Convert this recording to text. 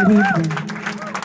Good evening.